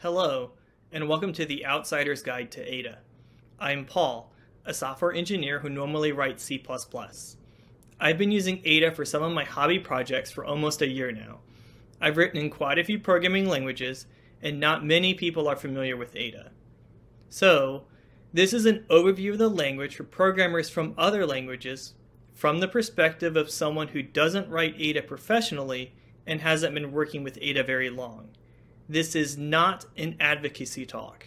Hello, and welcome to the Outsider's Guide to Ada. I'm Paul, a software engineer who normally writes C++. I've been using Ada for some of my hobby projects for almost a year now. I've written in quite a few programming languages, and not many people are familiar with Ada. So, this is an overview of the language for programmers from other languages from the perspective of someone who doesn't write Ada professionally and hasn't been working with Ada very long. This is not an advocacy talk.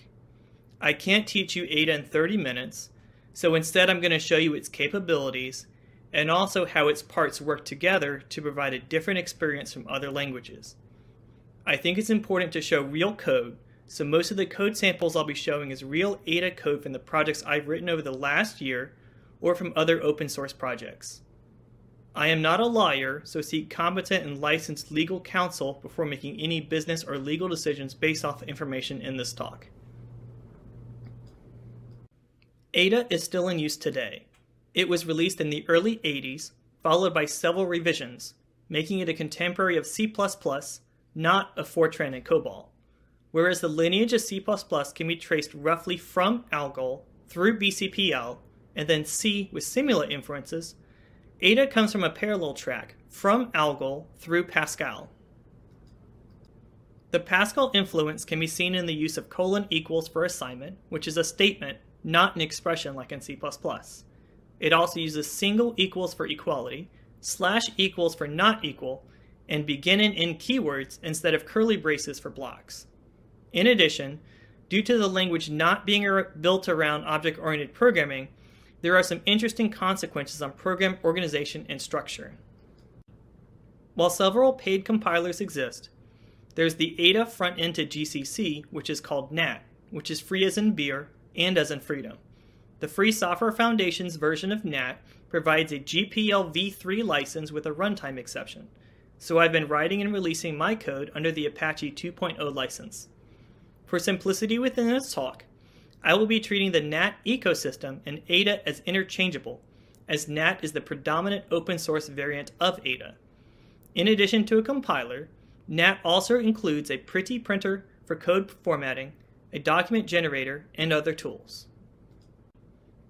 I can't teach you Ada in 30 minutes, so instead I'm going to show you its capabilities and also how its parts work together to provide a different experience from other languages. I think it's important to show real code, so most of the code samples I'll be showing is real Ada code from the projects I've written over the last year or from other open source projects. I am not a lawyer, so seek competent and licensed legal counsel before making any business or legal decisions based off information in this talk. Ada is still in use today. It was released in the early 80s, followed by several revisions, making it a contemporary of C++, not of Fortran and COBOL. Whereas the lineage of C++ can be traced roughly from ALGOL through BCPL and then C with Simula inferences, Ada comes from a parallel track from ALGOL through Pascal. The Pascal influence can be seen in the use of colon equals for assignment, which is a statement, not an expression like in C++. It also uses single equals for equality, slash equals for not equal, and begin and end keywords instead of curly braces for blocks. In addition, due to the language not being built around object-oriented programming, there are some interesting consequences on program organization and structure. While several paid compilers exist, there's the Ada front end to GCC, which is called GNAT, which is free as in beer and as in freedom. The Free Software Foundation's version of GNAT provides a GPL v3 license with a runtime exception, so I've been writing and releasing my code under the Apache 2.0 license. For simplicity within this talk, I will be treating the GNAT ecosystem and Ada as interchangeable, as GNAT is the predominant open source variant of Ada. In addition to a compiler, GNAT also includes a pretty printer for code formatting, a document generator, and other tools.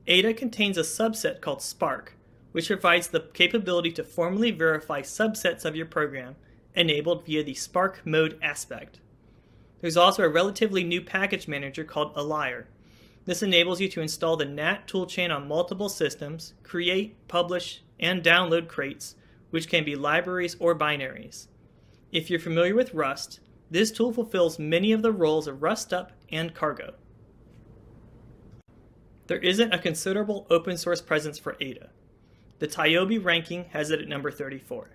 Ada contains a subset called Spark, which provides the capability to formally verify subsets of your program enabled via the Spark mode aspect. There's also a relatively new package manager called Alire, this enables you to install the GNAT toolchain on multiple systems, create, publish, and download crates, which can be libraries or binaries. If you're familiar with Rust, this tool fulfills many of the roles of RustUp and Cargo. There isn't a considerable open source presence for Ada. The TIOBE ranking has it at number 34.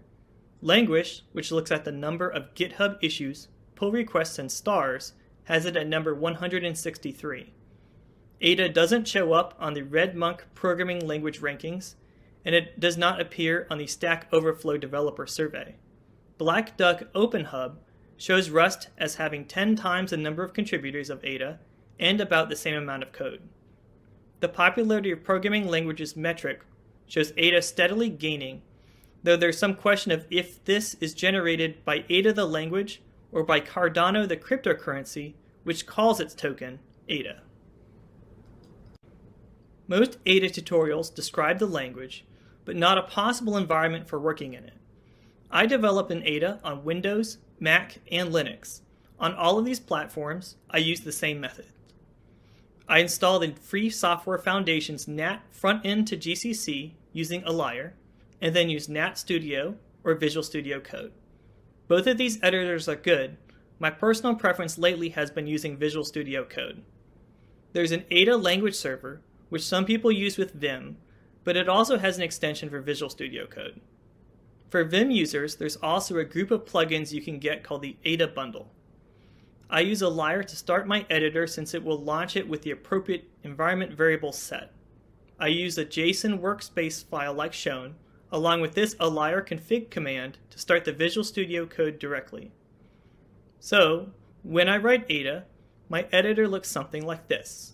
Languish, which looks at the number of GitHub issues, pull requests, and stars, has it at number 163. Ada doesn't show up on the Red Monk programming language rankings, and it does not appear on the Stack Overflow developer survey. Black Duck OpenHub shows Rust as having 10 times the number of contributors of Ada and about the same amount of code. The popularity of programming languages metric shows Ada steadily gaining, though there's some question of if this is generated by Ada the language or by Cardano the cryptocurrency, which calls its token Ada. Most Ada tutorials describe the language, but not a possible environment for working in it. I develop in Ada on Windows, Mac, and Linux. On all of these platforms, I use the same method. I install the Free Software Foundation's GNAT front end to GCC using a Alire, and then use GNAT Studio or Visual Studio Code. Both of these editors are good. My personal preference lately has been using Visual Studio Code. There's an Ada language server which some people use with Vim, but it also has an extension for Visual Studio Code. For Vim users, there's also a group of plugins you can get called the Ada Bundle. I use Alire to start my editor since it will launch it with the appropriate environment variable set. I use a JSON workspace file like shown, along with this a Alire config command to start the Visual Studio Code directly. So, when I write Ada, my editor looks something like this.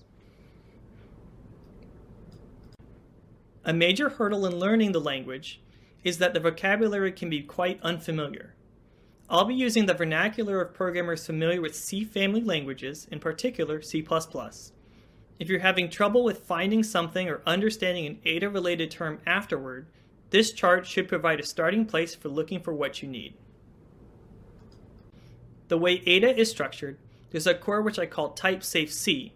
A major hurdle in learning the language is that the vocabulary can be quite unfamiliar. I'll be using the vernacular of programmers familiar with C family languages, in particular C++. If you're having trouble with finding something or understanding an Ada related term afterward, this chart should provide a starting place for looking for what you need. The way Ada is structured, there's a core which I call type safe C,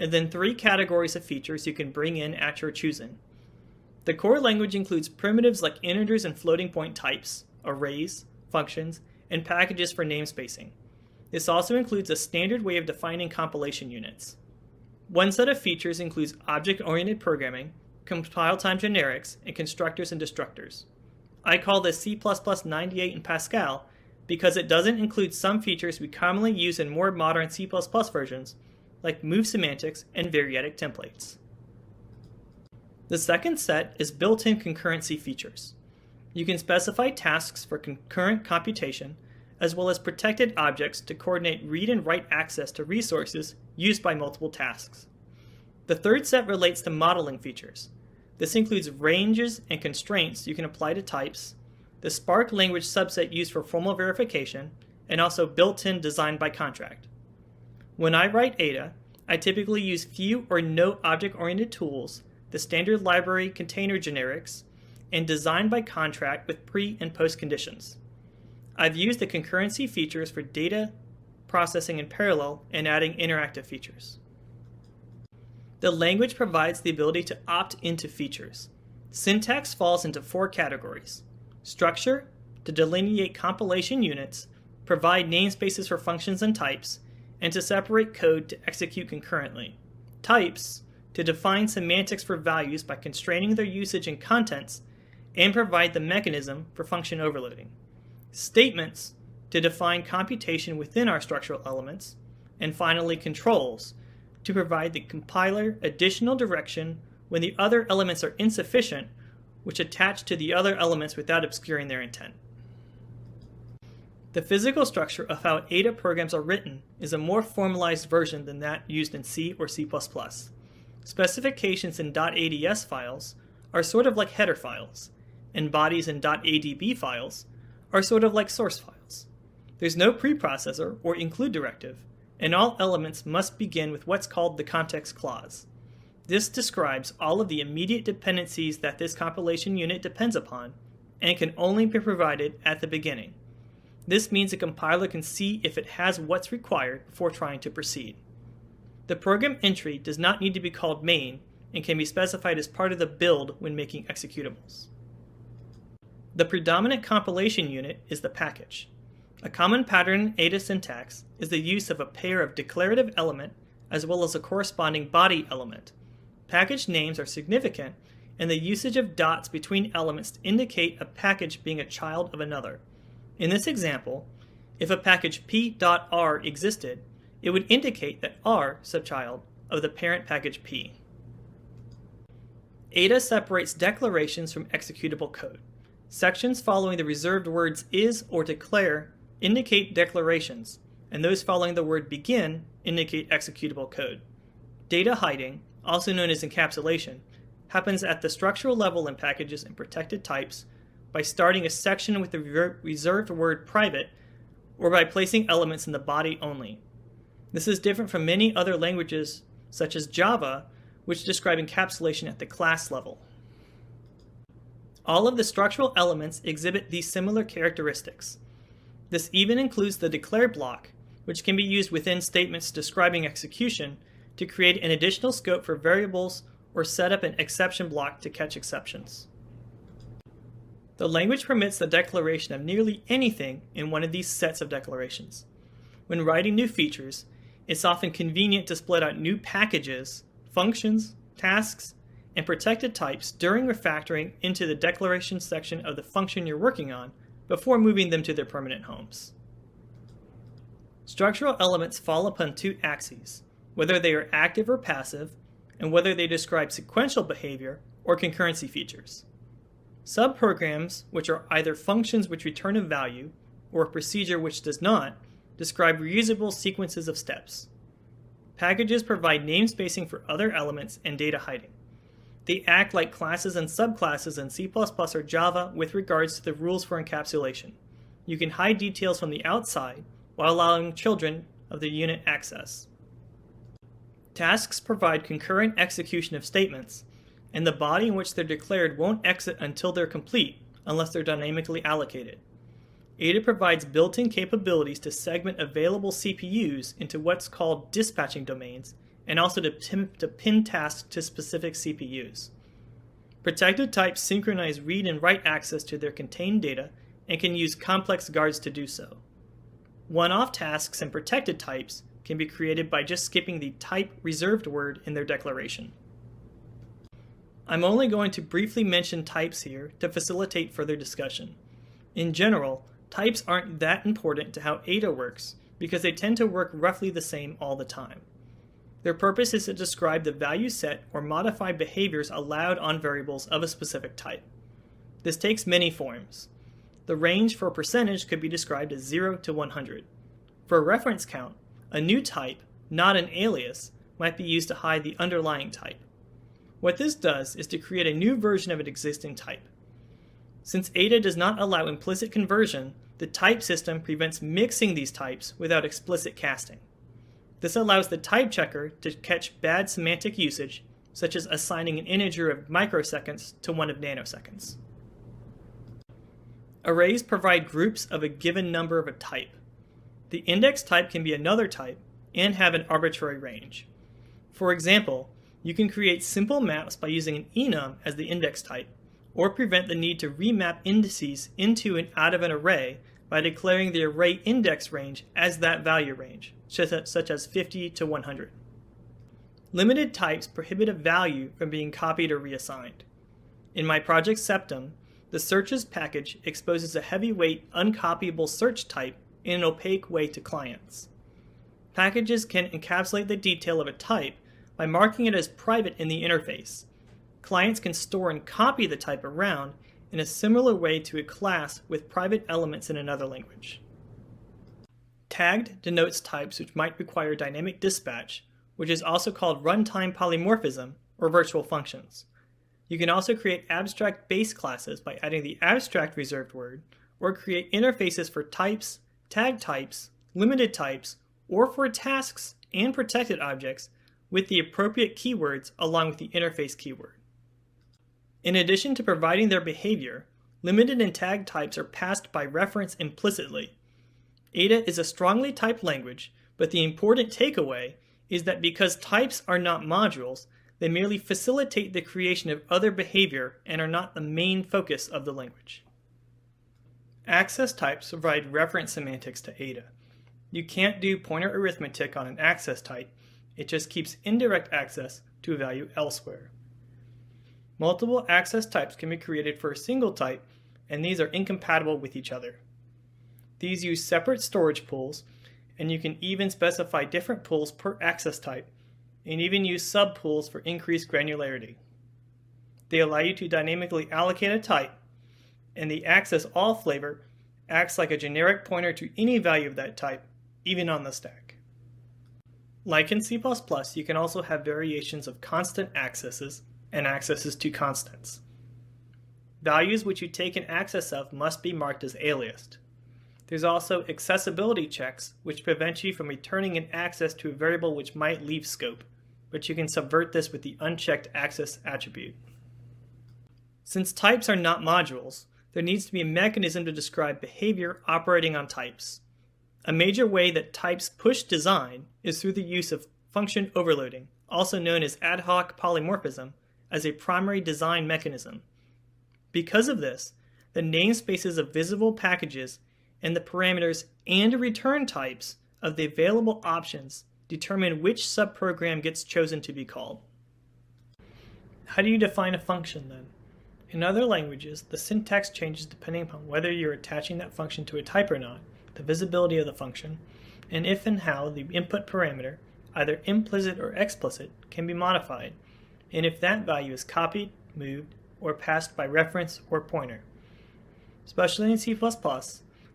and then three categories of features you can bring in at your choosing. The core language includes primitives like integers and floating point types, arrays, functions, and packages for namespacing. This also includes a standard way of defining compilation units. One set of features includes object-oriented programming, compile-time generics, and constructors and destructors. I call this C++98 in Pascal because it doesn't include some features we commonly use in more modern C++ versions, like move semantics and variadic templates. The second set is built-in concurrency features. You can specify tasks for concurrent computation, as well as protected objects to coordinate read and write access to resources used by multiple tasks. The third set relates to modeling features. This includes ranges and constraints you can apply to types, the Spark language subset used for formal verification, and also built-in design by contract. When I write Ada, I typically use few or no object-oriented tools, the standard library container generics, and design by contract with pre and post conditions. I've used the concurrency features for data processing in parallel and adding interactive features. The language provides the ability to opt into features. Syntax falls into four categories. Structure, to delineate compilation units, provide namespaces for functions and types, and to separate code to execute concurrently. Types, to define semantics for values by constraining their usage and contents, and provide the mechanism for function overloading statements to define computation within our structural elements, and finally controls to provide the compiler additional direction when the other elements are insufficient, which attach to the other elements without obscuring their intent. The physical structure of how Ada programs are written is a more formalized version than that used in C or C++. Specifications in .ads files are sort of like header files, and bodies in .adb files are sort of like source files. There's no preprocessor or include directive, and all elements must begin with what's called the context clause. This describes all of the immediate dependencies that this compilation unit depends upon, and can only be provided at the beginning. This means a compiler can see if it has what's required before trying to proceed. The program entry does not need to be called main and can be specified as part of the build when making executables. The predominant compilation unit is the package. A common pattern in Ada syntax is the use of a pair of declarative element as well as a corresponding body element. Package names are significant and the usage of dots between elements to indicate a package being a child of another. In this example, if a package p.r existed, it would indicate that r subchild of the parent package p. Ada separates declarations from executable code. Sections following the reserved words is or declare indicate declarations, and those following the word begin indicate executable code. Data hiding, also known as encapsulation, happens at the structural level in packages and protected types by starting a section with the reserved word private or by placing elements in the body only. This is different from many other languages, such as Java, which describe encapsulation at the class level. All of the structural elements exhibit these similar characteristics. This even includes the declare block, which can be used within statements describing execution to create an additional scope for variables or set up an exception block to catch exceptions. The language permits the declaration of nearly anything in one of these sets of declarations. When writing new features, it's often convenient to split out new packages, functions, tasks, and protected types during refactoring into the declaration section of the function you're working on before moving them to their permanent homes. Structural elements fall upon two axes, whether they are active or passive, and whether they describe sequential behavior or concurrency features. Subprograms, which are either functions which return a value or a procedure which does not, describe reusable sequences of steps. Packages provide namespacing for other elements and data hiding. They act like classes and subclasses in C++ or Java with regards to the rules for encapsulation. you can hide details from the outside while allowing children of the unit access. Tasks provide concurrent execution of statements, and the body in which they're declared won't exit until they're complete unless they're dynamically allocated. Ada provides built-in capabilities to segment available CPUs into what's called dispatching domains and also to pin, to pin tasks to specific CPUs. Protected types synchronize read and write access to their contained data and can use complex guards to do so. One-off tasks and protected types can be created by just skipping the type reserved word in their declaration. I'm only going to briefly mention types here to facilitate further discussion. In general, types aren't that important to how Ada works because they tend to work roughly the same all the time. Their purpose is to describe the value set or modify behaviors allowed on variables of a specific type. This takes many forms. The range for a percentage could be described as 0 to 100. For a reference count, a new type, not an alias, might be used to hide the underlying type. What this does is to create a new version of an existing type. Since Ada does not allow implicit conversion, the type system prevents mixing these types without explicit casting. This allows the type checker to catch bad semantic usage, such as assigning an integer of microseconds to one of nanoseconds. Arrays provide groups of a given number of a type. The index type can be another type and have an arbitrary range. For example, you can create simple maps by using an enum as the index type, or prevent the need to remap indices into and out of an array by declaring the array index range as that value range, such as 50 to 100. Limited types prohibit a value from being copied or reassigned. In my project Septum, the searches package exposes a heavyweight uncopyable search type in an opaque way to clients. Packages can encapsulate the detail of a type by marking it as private in the interface. Clients can store and copy the type around in a similar way to a class with private elements in another language. Tagged denotes types which might require dynamic dispatch, which is also called runtime polymorphism or virtual functions. You can also create abstract base classes by adding the abstract reserved word, or create interfaces for types, tag types, limited types, or for tasks and protected objects with the appropriate keywords along with the interface keyword. In addition to providing their behavior, limited and tag types are passed by reference implicitly. Ada is a strongly typed language, but the important takeaway is that because types are not modules, they merely facilitate the creation of other behavior and are not the main focus of the language. Access types provide reference semantics to Ada. You can't do pointer arithmetic on an access type, it just keeps indirect access to a value elsewhere. Multiple access types can be created for a single type, and these are incompatible with each other. These use separate storage pools, and you can even specify different pools per access type and even use subpools for increased granularity. They allow you to dynamically allocate a type, and the access all flavor acts like a generic pointer to any value of that type, even on the stack. Like in C++, you can also have variations of constant accesses and accesses to constants. Values which you take an access of must be marked as aliased. There's also accessibility checks, which prevent you from returning an access to a variable which might leave scope, but you can subvert this with the unchecked access attribute. Since types are not modules, there needs to be a mechanism to describe behavior operating on types. A major way that types push design is through the use of function overloading, also known as ad hoc polymorphism, as a primary design mechanism. Because of this, the namespaces of visible packages and the parameters and return types of the available options determine which subprogram gets chosen to be called. How do you define a function then? In other languages, the syntax changes depending upon whether you're attaching that function to a type or not, the visibility of the function, and if and how the input parameter, either implicit or explicit, can be modified, and if that value is copied, moved, or passed by reference or pointer. Especially in C++,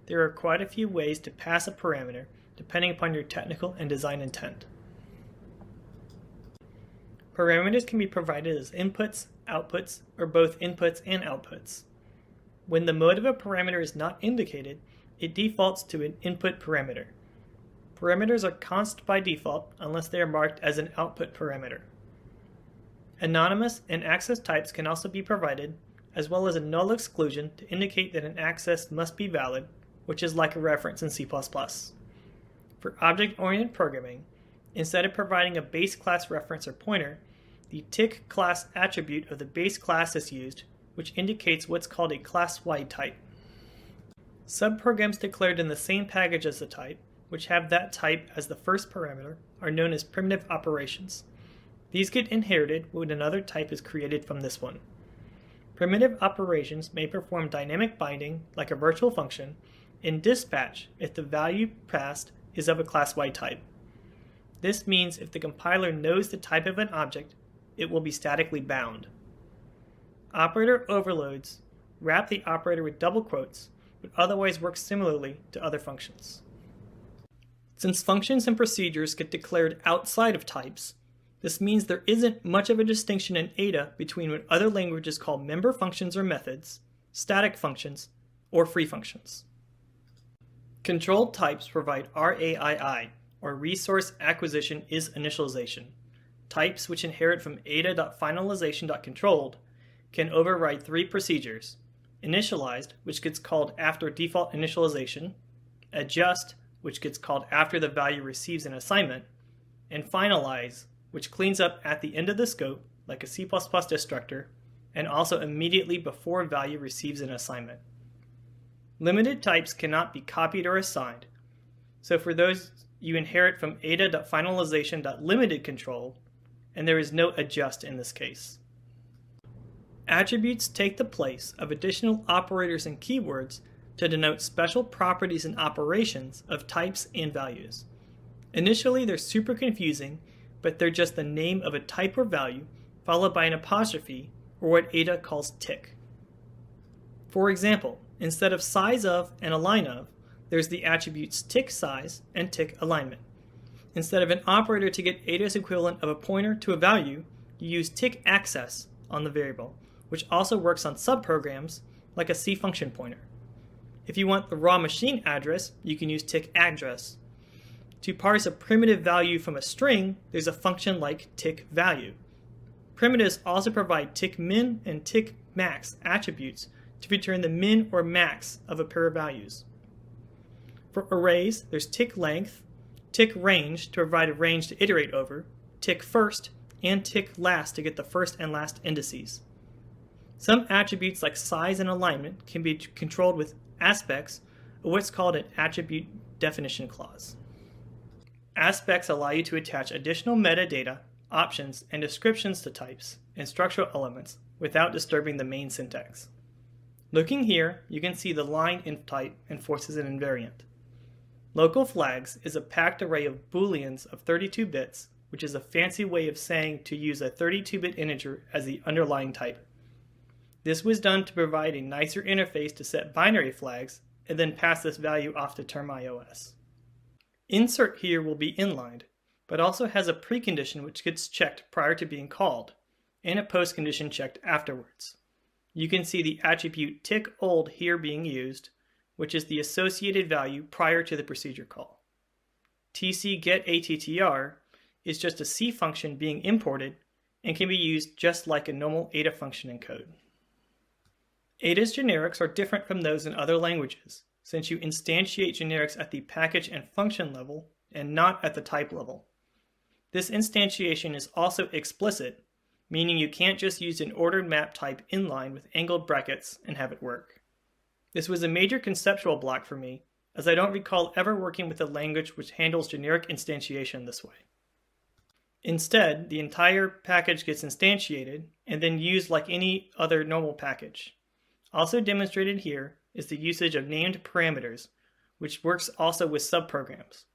there are quite a few ways to pass a parameter depending upon your technical and design intent. Parameters can be provided as inputs, outputs, or both inputs and outputs. When the mode of a parameter is not indicated, it defaults to an input parameter. Parameters are const by default unless they are marked as an output parameter. Anonymous and access types can also be provided, as well as a null exclusion to indicate that an access must be valid, which is like a reference in C++. For object-oriented programming, instead of providing a base class reference or pointer, the tick class attribute of the base class is used, which indicates what's called a class-wide type. Subprograms declared in the same package as the type, which have that type as the first parameter, are known as primitive operations. These get inherited when another type is created from this one. Primitive operations may perform dynamic binding, like a virtual function, in dispatch if the value passed is of a class-wide type. This means if the compiler knows the type of an object, it will be statically bound. Operator overloads wrap the operator with double quotes, but otherwise work similarly to other functions. Since functions and procedures get declared outside of types, this means there isn't much of a distinction in Ada between what other languages call member functions or methods, static functions, or free functions. Controlled types provide RAII, or Resource Acquisition is Initialization. Types which inherit from ada.finalization.controlled can override three procedures initialized, which gets called after default initialization, adjust, which gets called after the value receives an assignment, and finalize, which cleans up at the end of the scope, like a C++ destructor, and also immediately before a value receives an assignment. Limited types cannot be copied or assigned, so for those you inherit from ada.finalization.limited control, and there is no adjust in this case. Attributes take the place of additional operators and keywords to denote special properties and operations of types and values. Initially, they're super confusing but they're just the name of a type or value followed by an apostrophe, or what Ada calls tick. For example, instead of size of and align of, there's the attributes tick size and tick alignment. Instead of an operator to get Ada's equivalent of a pointer to a value, you use tick access on the variable, which also works on subprograms like a C function pointer. If you want the raw machine address, you can use tick address, to parse a primitive value from a string, there's a function like tick value. Primitives also provide tick min and tick max attributes to return the min or max of a pair of values. For arrays, there's tick length, tick range to provide a range to iterate over, tick first, and tick last to get the first and last indices. Some attributes like size and alignment can be controlled with aspects or what's called an attribute definition clause. Aspects allow you to attach additional metadata, options, and descriptions to types and structural elements without disturbing the main syntax. Looking here, you can see the line in type enforces an invariant. Local flags is a packed array of booleans of 32 bits, which is a fancy way of saying to use a 32-bit integer as the underlying type. This was done to provide a nicer interface to set binary flags and then pass this value off to termios. Insert here will be inlined, but also has a precondition which gets checked prior to being called, and a postcondition checked afterwards. You can see the attribute tick old here being used, which is the associated value prior to the procedure call. tcGetAttr is just a C function being imported and can be used just like a normal Ada function in code. Ada's generics are different from those in other languages since you instantiate generics at the package and function level and not at the type level. This instantiation is also explicit, meaning you can't just use an ordered map type inline with angled brackets and have it work. This was a major conceptual block for me, as I don't recall ever working with a language which handles generic instantiation this way. Instead, the entire package gets instantiated and then used like any other normal package. Also demonstrated here is the usage of named parameters, which works also with subprograms.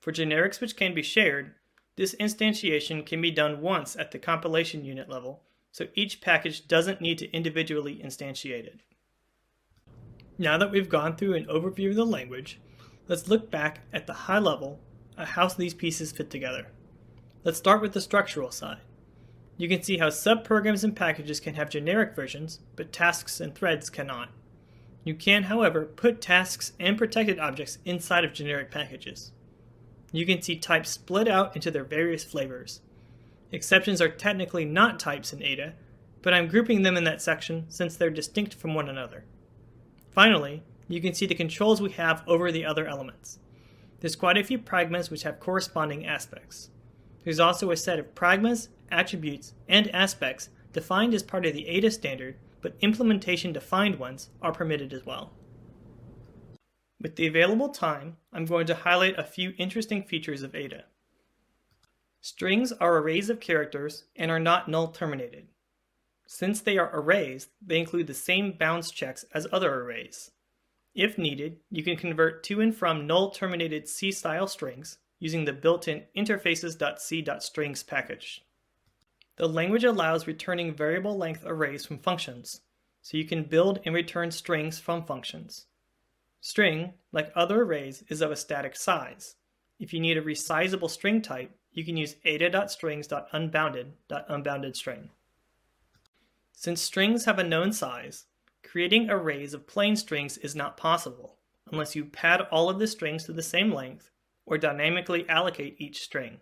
For generics which can be shared, this instantiation can be done once at the compilation unit level, so each package doesn't need to individually instantiate it. Now that we've gone through an overview of the language, let's look back at the high level at how these pieces fit together. Let's start with the structural side. You can see how subprograms and packages can have generic versions, but tasks and threads cannot. You can, however, put tasks and protected objects inside of generic packages. You can see types split out into their various flavors. Exceptions are technically not types in Ada, but I'm grouping them in that section since they're distinct from one another. Finally, you can see the controls we have over the other elements. There's quite a few pragmas which have corresponding aspects. There's also a set of pragmas, attributes, and aspects defined as part of the Ada standard, but implementation defined ones are permitted as well. With the available time, I'm going to highlight a few interesting features of Ada. Strings are arrays of characters and are not null terminated. Since they are arrays, they include the same bounds checks as other arrays. If needed, you can convert to and from null terminated C style strings using the built-in interfaces.c.strings package. The language allows returning variable length arrays from functions, so you can build and return strings from functions. String, like other arrays, is of a static size. If you need a resizable string type, you can use ada.strings.unbounded.unboundedString. Since strings have a known size, creating arrays of plain strings is not possible unless you pad all of the strings to the same length or dynamically allocate each string.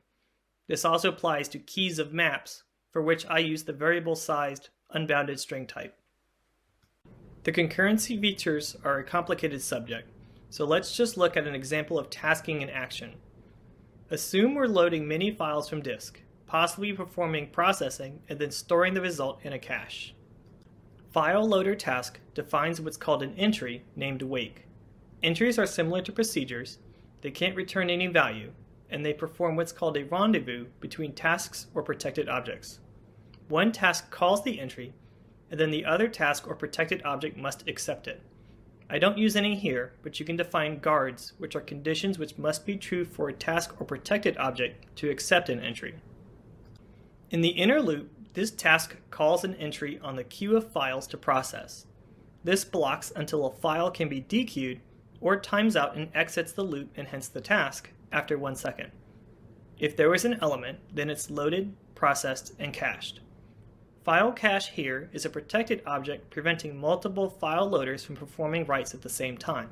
This also applies to keys of maps, for which I use the variable sized unbounded string type. The concurrency features are a complicated subject, so let's just look at an example of tasking in action. Assume we're loading many files from disk, possibly performing processing and then storing the result in a cache. File loader task defines what's called an entry named wake. Entries are similar to procedures, they can't return any value, and they perform what's called a rendezvous between tasks or protected objects. One task calls the entry, and then the other task or protected object must accept it. I don't use any here, but you can define guards, which are conditions which must be true for a task or protected object to accept an entry. In the inner loop, this task calls an entry on the queue of files to process. This blocks until a file can be dequeued or times out and exits the loop and hence the task after one second. If there was an element, then it's loaded, processed, and cached. File cache here is a protected object preventing multiple file loaders from performing writes at the same time.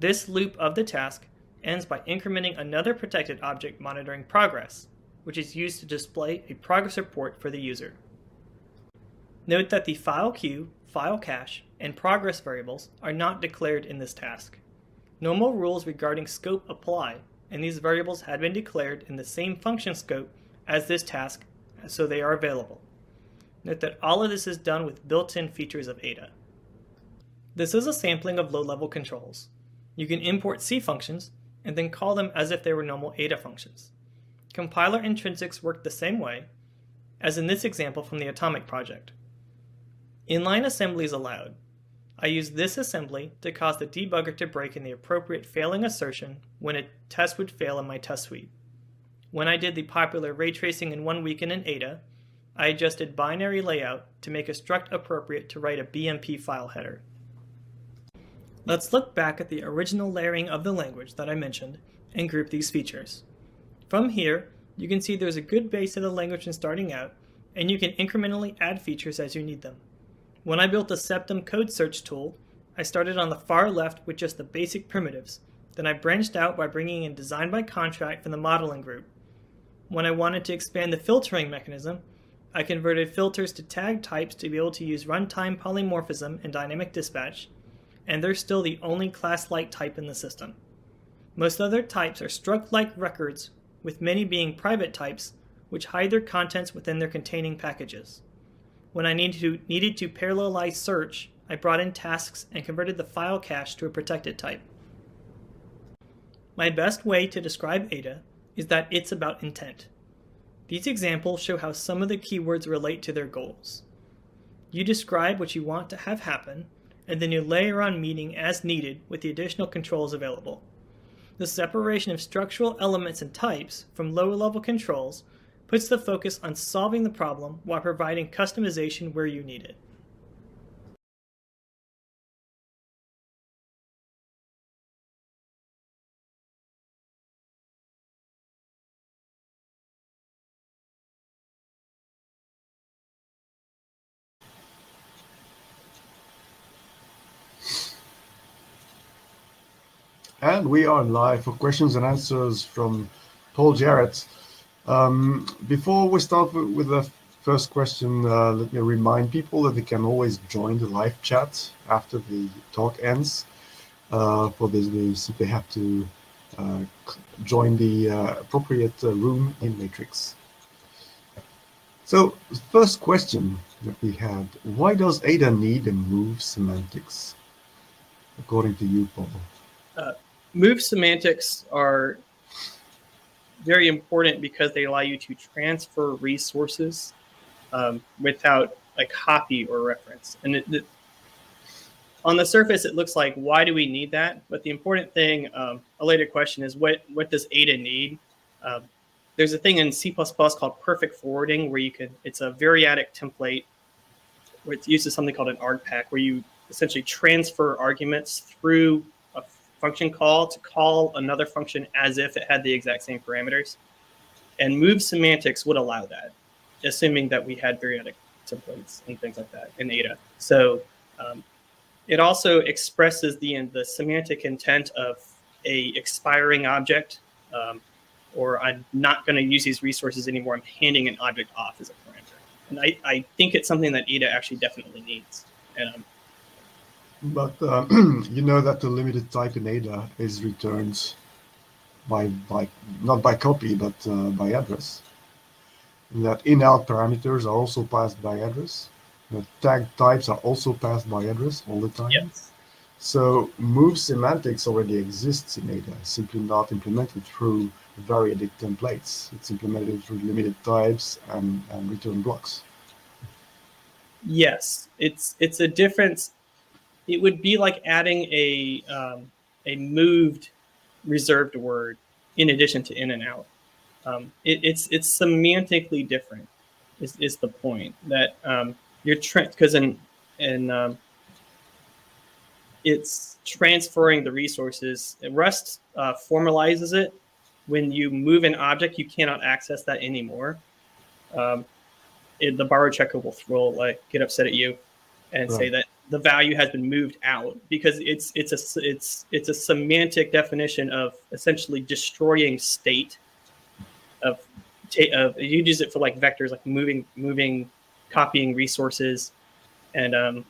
This loop of the task ends by incrementing another protected object monitoring progress, which is used to display a progress report for the user. Note that the file queue, file cache, and progress variables are not declared in this task. Normal rules regarding scope apply, and these variables had been declared in the same function scope as this task, so they are available. Note that all of this is done with built-in features of Ada. This is a sampling of low-level controls. You can import C functions and then call them as if they were normal Ada functions. Compiler intrinsics work the same way, as in this example from the Atomic project. Inline assembly is allowed. I use this assembly to cause the debugger to break in the appropriate failing assertion when a test would fail in my test suite. When I did the popular ray tracing in one weekend in Ada, I adjusted binary layout to make a struct appropriate to write a BMP file header. Let's look back at the original layering of the language that I mentioned and group these features. From here, you can see there's a good base of the language in starting out, and you can incrementally add features as you need them. When I built the Septum code search tool, I started on the far left with just the basic primitives. Then I branched out by bringing in design by contract from the modeling group. When I wanted to expand the filtering mechanism, I converted filters to tag types to be able to use runtime polymorphism and dynamic dispatch, and they're still the only class-like type in the system. Most other types are struct-like records, with many being private types, which hide their contents within their containing packages. When I needed to, needed to parallelize search, I brought in tasks and converted the file cache to a protected type. My best way to describe Ada is that it's about intent. These examples show how some of the keywords relate to their goals. You describe what you want to have happen, and then you layer on meaning as needed with the additional controls available. The separation of structural elements and types from lower level controls puts the focus on solving the problem while providing customization where you need it. And we are live for questions and answers from Paul Jarrett. Um, before we start with the first question, uh, let me remind people that they can always join the live chat after the talk ends. Uh, for this, they simply have to uh, join the uh, appropriate uh, room in Matrix. So, the first question that we had, why does Ada need a move semantics, according to you, Paul? Move semantics are very important because they allow you to transfer resources um, without a copy or reference. And it, it, on the surface, it looks like why do we need that? But the important thing, um, a later question, is what what does Ada need? Um, there's a thing in C++ called perfect forwarding where you can. It's a variadic template where it uses something called an argpack, where you essentially transfer arguments through function call to call another function as if it had the exact same parameters. And move semantics would allow that assuming that we had variadic templates and things like that in Ada. So um, it also expresses the the semantic intent of a expiring object, um, or I'm not going to use these resources anymore. I'm handing an object off as a parameter, and I, I think it's something that Ada actually definitely needs. And, um, but uh, you know that the limited type in Ada is returned by by not by copy but uh, by address And that in-out parameters are also passed by address. The tag types are also passed by address all the time. Yes. So move semantics already exists in Ada, simply not implemented through variadic templates. It's implemented through limited types and, and return blocks. Yes, it's it's a difference. It would be like adding a um, a moved reserved word in addition to in and out. Um, it, it's it's semantically different. Is, is the point that um, you're because tra- in in um, it's transferring the resources. Rust uh, formalizes it. When you move an object, you cannot access that anymore. Um, it, the borrow checker will, will like get upset at you and right. say that the value has been moved out because it's it's a it's it's a semantic definition of essentially destroying state of, of you use it for like vectors, like moving, moving, copying resources, and um,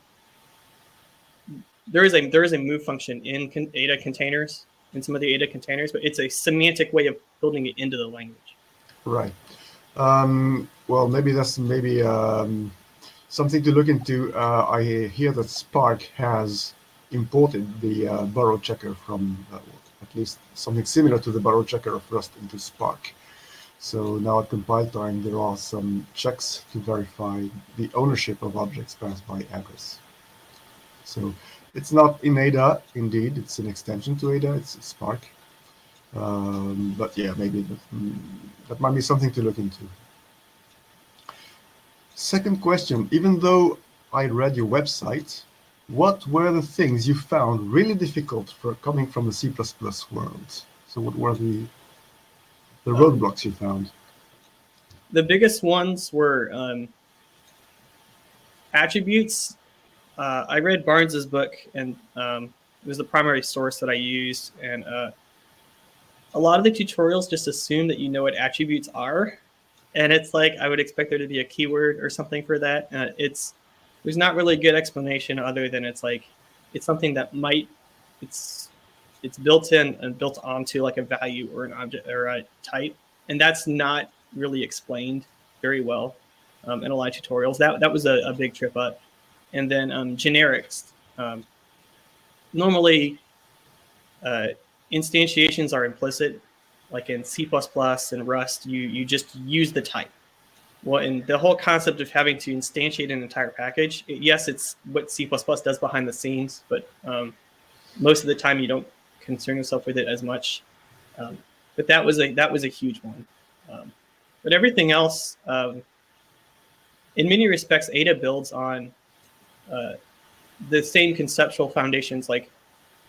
there is a there is a move function in con- Ada containers in some of the Ada containers, but it's a semantic way of building it into the language. Right. Um, well, maybe that's maybe um, something to look into. Uh, I hear that Spark has imported the uh, borrow checker from uh, at least something similar to the borrow checker of Rust into Spark. So now at compile time, there are some checks to verify the ownership of objects passed by address. So it's not in Ada, indeed, it's an extension to Ada, it's Spark. Um, but yeah, maybe that, that might be something to look into. Second question, even though I read your website, what were the things you found really difficult for coming from the C++ world? So what were the the roadblocks you found? The biggest ones were um, attributes. Uh, I read Barnes's book, and um, it was the primary source that I used. And uh, a lot of the tutorials just assume that you know what attributes are, and it's like I would expect there to be a keyword or something for that. Uh, it's there's not really a good explanation other than it's like it's something that might it's it's built in and built onto like a value or an object or a type, and that's not really explained very well um, in a lot of tutorials. That that was a, a big trip up, and then um, generics. Um, normally, uh, instantiations are implicit, like in C++ and Rust. You you just use the type. Well, and the whole concept of having to instantiate an entire package, it, yes, it's what C++ does behind the scenes, but um, most of the time you don't concern yourself with it as much. Um, but that was a that was a huge one. Um, but everything else, um, in many respects, Ada builds on uh, the same conceptual foundations. Like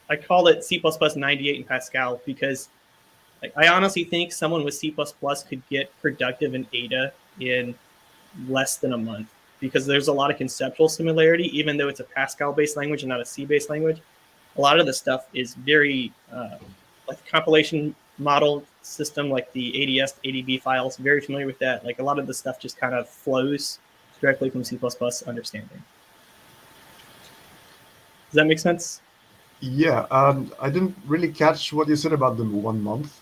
I call it C++ 98 in Pascal because like, I honestly think someone with C++ could get productive in Ada in less than a month because there's a lot of conceptual similarity, even though it's a Pascal-based language and not a C-based language a lot of the stuff is very uh, like compilation model system, like the ADS ADB files. Very familiar with that. Like a lot of the stuff just kind of flows directly from C++ understanding. Does that make sense? Yeah, um, I didn't really catch what you said about the one month.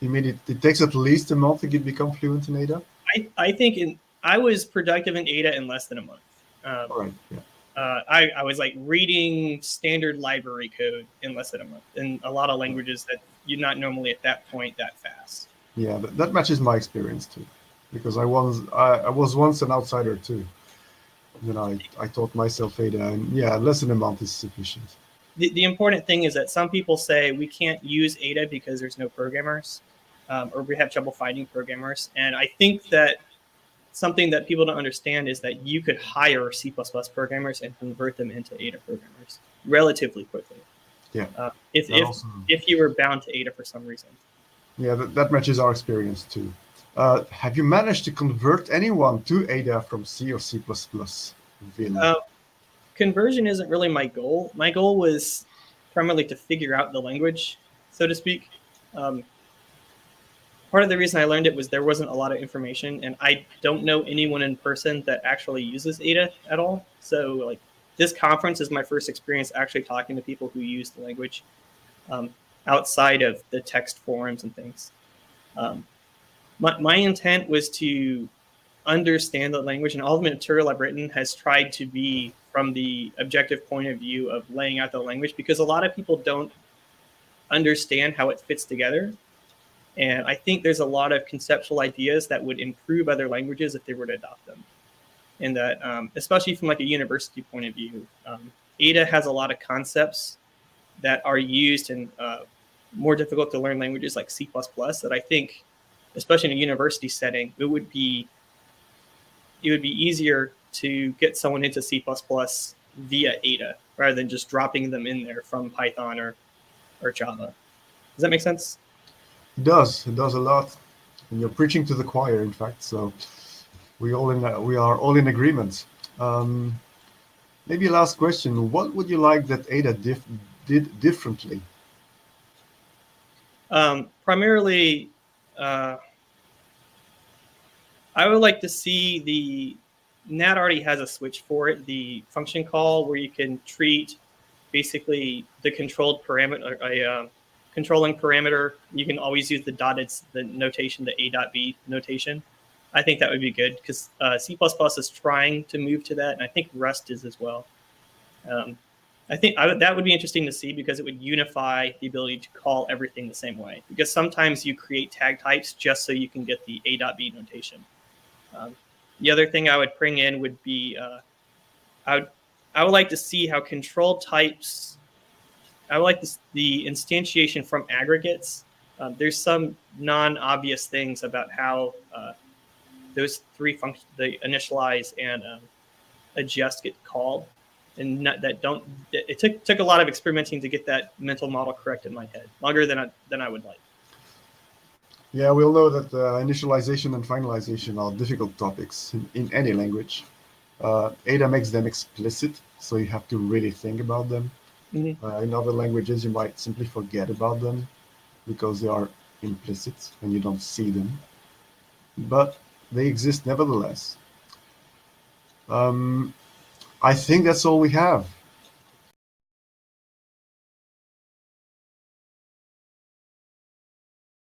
You mean it, it takes at least a month to get become fluent in Ada? I, I think in I was productive in Ada in less than a month. Um, right. Yeah. Uh, I, I was like reading standard library code in less than a month in a lot of languages that you're not normally at that point that fast. Yeah, that, that matches my experience too, because I was I, I was once an outsider too. You know, I, I taught myself Ada, and yeah, less than a month is sufficient. The, the important thing is that some people say we can't use Ada because there's no programmers, um, or we have trouble finding programmers, and I think that something that people don't understand is that you could hire C++ programmers and convert them into Ada programmers relatively quickly. Yeah. Uh, if if, awesome. if you were bound to Ada for some reason. Yeah, that, that matches our experience too. Uh, have you managed to convert anyone to Ada from C or C++? Uh, conversion isn't really my goal. My goal was primarily to figure out the language, so to speak. Um, part of the reason I learned it was there wasn't a lot of information, and I don't know anyone in person that actually uses Ada at all. So like this conference is my first experience actually talking to people who use the language um, outside of the text forums and things. Um, my, my intent was to understand the language, and all the material I've written has tried to be from the objective point of view of laying out the language because a lot of people don't understand how it fits together and I think there's a lot of conceptual ideas that would improve other languages if they were to adopt them. And that, um, especially from like a university point of view, um, Ada has a lot of concepts that are used in uh, more difficult to learn languages like C++ that I think, especially in a university setting, it would be it would be easier to get someone into C++ via Ada rather than just dropping them in there from Python or or Java. Does that make sense? It does. It does a lot. And you're preaching to the choir, in fact. So we all in we are all in agreement. Um, maybe last question: What would you like that Ada dif did differently? Um, primarily, uh, I would like to see the GNAT already has a switch for it, the function call where you can treat basically the controlled parameter, a, uh, controlling parameter, you can always use the dotted the notation, the a dot b notation. I think that would be good because uh, C++ is trying to move to that, and I think Rust is as well. Um, I think I that would be interesting to see because it would unify the ability to call everything the same way. Because sometimes you create tag types just so you can get the a dot b notation. Um, the other thing I would bring in would be uh, I would I would like to see how control types I would like this, the instantiation from aggregates. Um, there's some non-obvious things about how uh, those three functions, the initialize and um, adjust, get called, and not, that don't. It took took a lot of experimenting to get that mental model correct in my head, longer than I, than I would like. Yeah, we all know that uh, initialization and finalization are difficult topics in, in any language. Uh, Ada makes them explicit, so you have to really think about them. Mm-hmm. Uh, in other languages, you might simply forget about them because they are implicit and you don't see them. But they exist nevertheless. Um, I think that's all we have.